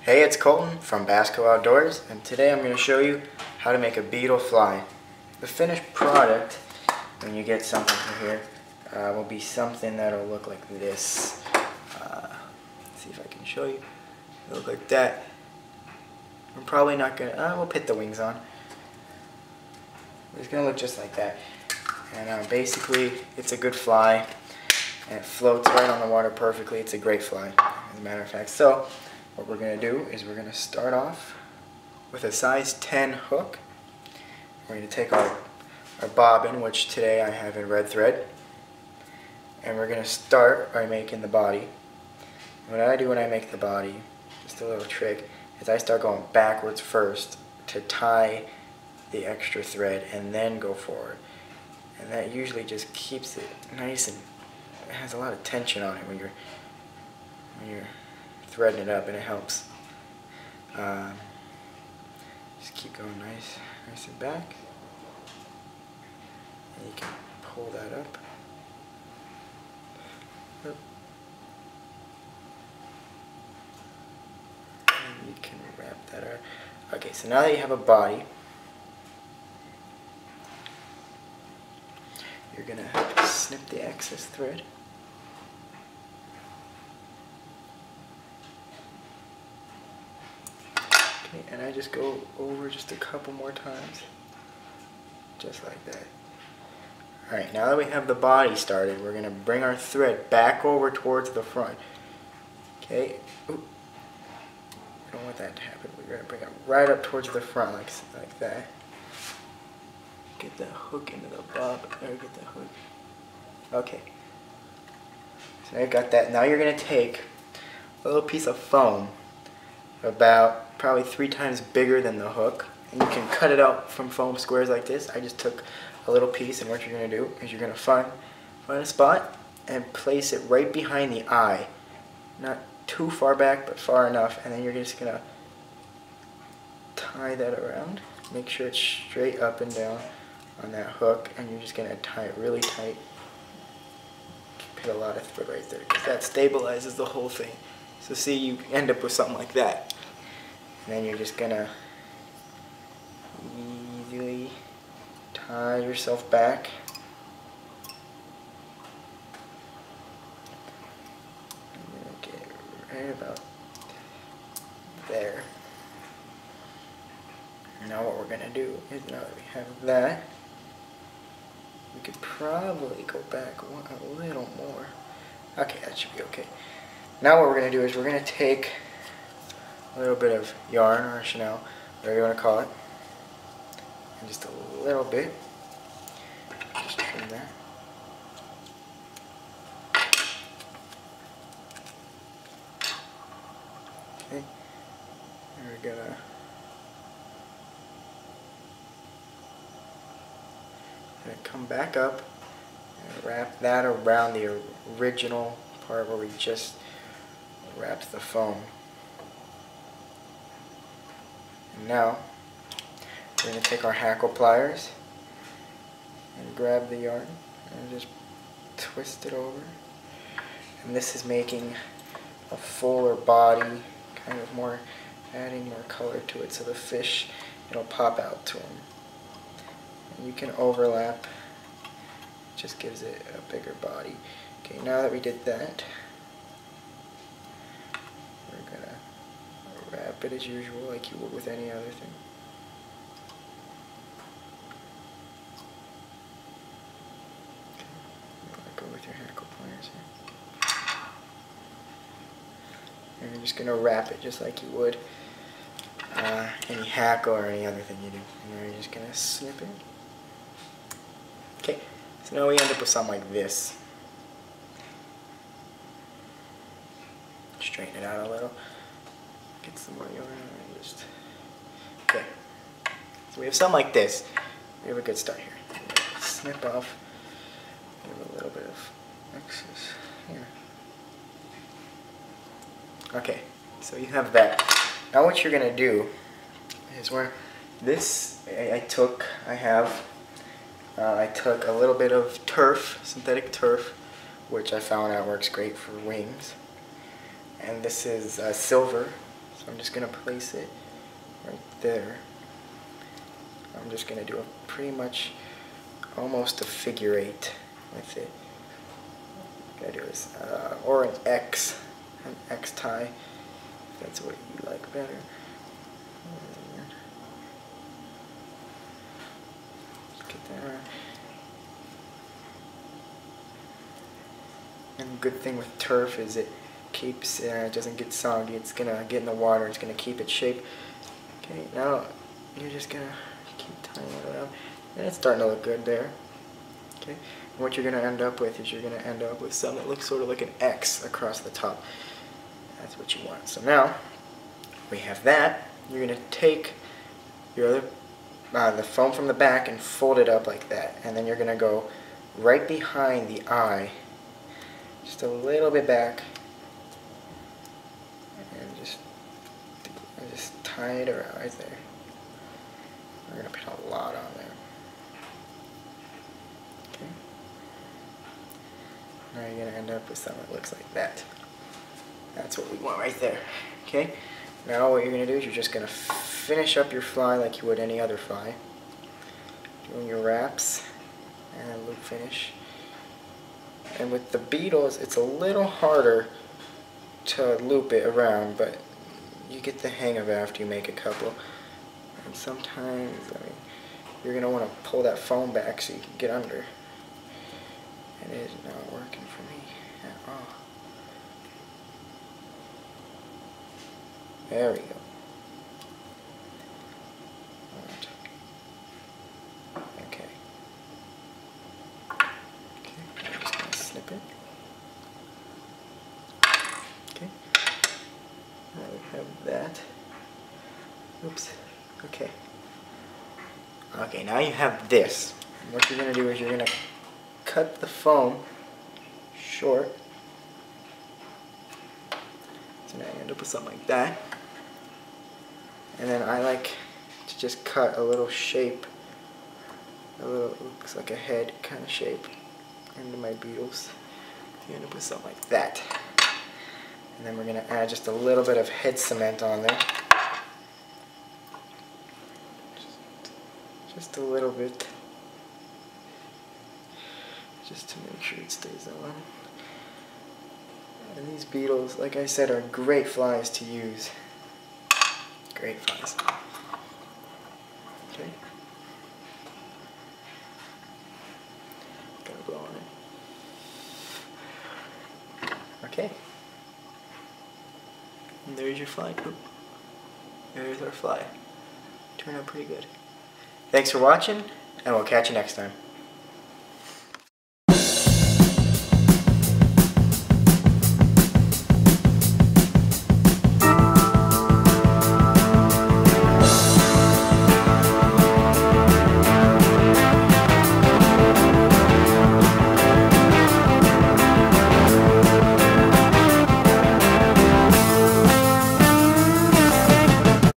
Hey, it's Colton from Basco Outdoors, and today I'm going to show you how to make a beetle fly. The finished product, when you get something from here, uh, will be something that'll look like this. Uh, see if I can show you. It'll look like that. I'm probably not going to, uh, we'll put the wings on. It's going to look just like that. And uh, basically, it's a good fly, and it floats right on the water perfectly. It's a great fly, as a matter of fact. So, what we're going to do is we're going to start off with a size 10 hook. We're going to take our, our bobbin, which today I have in red thread, and we're going to start by making the body. What I do when I make the body, just a little trick, is I start going backwards first to tie the extra thread and then go forward. And that usually just keeps it nice and has a lot of tension on it when you're when you're threading it up and it helps. Um, just keep going nice, nice and back. And you can pull that up. And you can wrap that around. Okay, so now that you have a body, you're gonna snip the excess thread. Okay, and I just go over just a couple more times. Just like that. Alright, now that we have the body started, we're going to bring our thread back over towards the front. Okay? Ooh. I don't want that to happen. We're going to bring it right up towards the front like, like that. Get the hook into the bob. There, get the hook. Okay. So I got that. Now you're going to take a little piece of foam about probably three times bigger than the hook. And you can cut it out from foam squares like this. I just took a little piece and what you're going to do is you're going to find, find a spot and place it right behind the eye. Not too far back, but far enough. And then you're just going to tie that around. Make sure it's straight up and down on that hook. And you're just going to tie it really tight. Put a lot of thread right there because that stabilizes the whole thing. So see, you end up with something like that. And then you're just gonna easily tie yourself back. get right about there. Now what we're gonna do is now that we have that, we could probably go back a little more. Okay, that should be okay. Now what we're gonna do is we're gonna take a little bit of yarn or chenille, whatever you want to call it, and just a little bit, just there. Okay, we're gonna gonna come back up and wrap that around the original part where we just wrapped the foam. Now, we're going to take our hackle pliers and grab the yarn and just twist it over. And this is making a fuller body, kind of more, adding more color to it so the fish, it'll pop out to them. And you can overlap, just gives it a bigger body. Okay, now that we did that, wrap it as usual like you would with any other thing. Okay. Go with your hackle pliers here. And you're just going to wrap it just like you would uh, any hackle or any other thing you do. And you're just going to snip it. Okay, so now we end up with something like this. Straighten it out a little get some more yarn and just, okay. So we have something like this. We have a good start here. Snip off a little bit of excess here. Okay, so you have that. Now what you're gonna do is where this I, I took, I have, uh, I took a little bit of turf, synthetic turf, which I found out works great for wings. And this is uh, silver, so I'm just going to place it right there. I'm just going to do a pretty much almost a figure eight with it. What I do is, uh, or an X, an X tie, if that's what you like better. get around. And the good thing with turf is it keeps, uh, it doesn't get soggy. It's gonna get in the water. It's gonna keep its shape. Okay, now you're just gonna keep tying it around. And it's starting to look good there. Okay, and what you're gonna end up with is you're gonna end up with something that looks sort of like an X across the top. That's what you want. So now we have that. You're gonna take your other uh, the foam from the back and fold it up like that. And then you're gonna go right behind the eye, just a little bit back, and just tie around right there. We're gonna put a lot on there. Okay. Now you're gonna end up with something that looks like that. That's what we want right there. Okay. Now what you're gonna do is you're just gonna finish up your fly like you would any other fly. Doing your wraps and loop finish. And with the beetles, it's a little harder to loop it around, but you get the hang of it after you make a couple. And sometimes, I mean, you're going to want to pull that foam back so you can get under. And it is not working for me at all. There we go. Okay. Okay, I'm just going to snip it. Okay. Have that. Oops. Okay. Okay, now you have this. What you're going to do is you're going to cut the foam short. So now you end up with something like that. And then I like to just cut a little shape, a little, looks like a head kind of shape into my beetles. You end up with something like that. And then we're going to add just a little bit of head cement on there. Just, a little bit. Just to make sure it stays on. And these beetles, like I said, are great flies to use. Great flies. Okay. Gotta blow on it. Okay. And there's your fly. There's our fly. Turned out pretty good. Thanks for watching, and we'll catch you next time.